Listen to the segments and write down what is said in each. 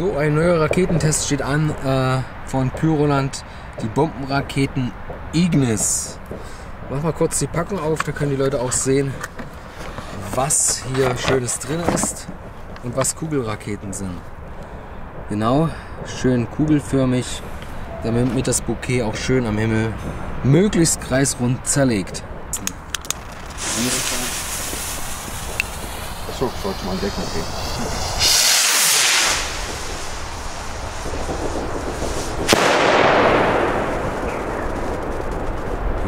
So, ein neuer Raketentest steht an äh, von Pyroland. Die Bombenraketen Ignis. Mach mal kurz die Packung auf, da können die Leute auch sehen, was hier Schönes drin ist und was Kugelraketen sind. Genau, schön kugelförmig, damit das Bouquet auch schön am Himmel möglichst kreisrund zerlegt. Achso, sollte mal Deckung geben.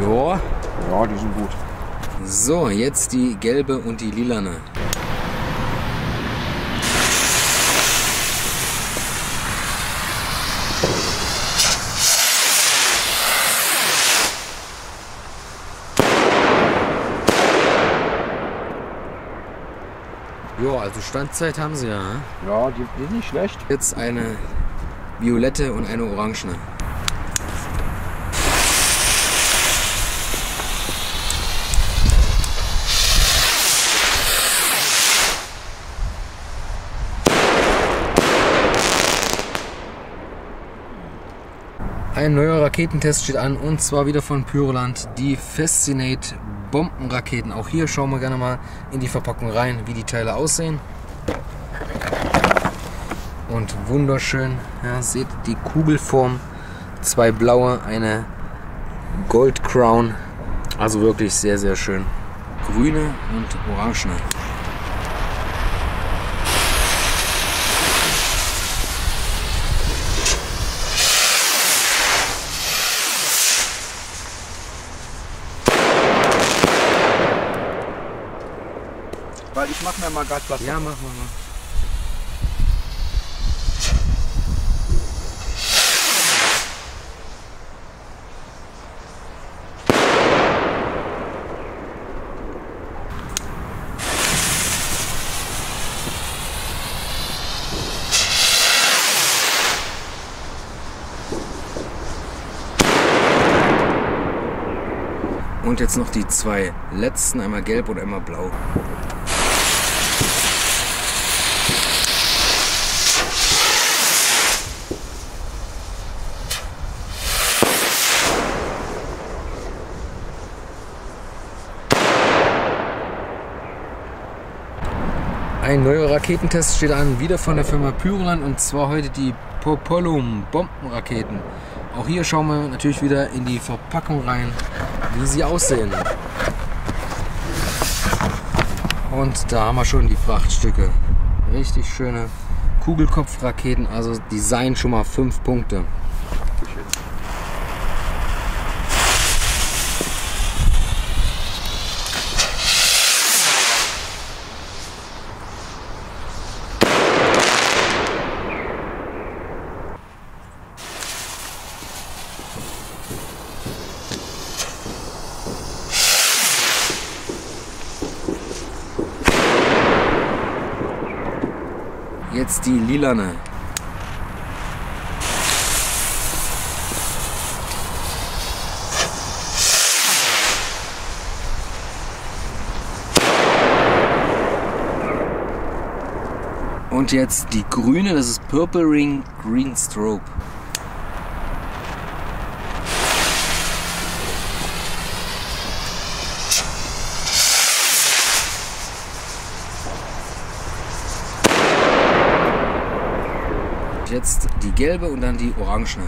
Ja. Ja, die sind gut. So, jetzt die gelbe und die lilane. Ja, also Standzeit haben sie ja. ne? Ja, die, die sind nicht schlecht. Jetzt eine violette und eine orangene. Ein neuer Raketentest steht an und zwar wieder von Pyroland, die Fascinate Bombenraketen. Auch hier schauen wir gerne mal in die Verpackung rein, wie die Teile aussehen. Und wunderschön, ja, seht die Kugelform, zwei blaue, eine Gold Crown, also wirklich sehr, sehr schön. Grüne und orangene. Weil ich mache mir mal gerade was. Ja, machen wir mal. Und jetzt noch die zwei letzten, einmal gelb und einmal blau. Ein neuer Raketentest steht an, wieder von der Firma Pyroland und zwar heute die Popolum Bombenraketen. Auch hier schauen wir natürlich wieder in die Verpackung rein, wie sie aussehen. Und da haben wir schon die Frachtstücke. Richtig schöne Kugelkopfraketen, also Design schon mal 5 Punkte. Jetzt die lilane. Und jetzt die grüne, das ist Purple Ring Green Strobe. Jetzt die gelbe und dann die orangene.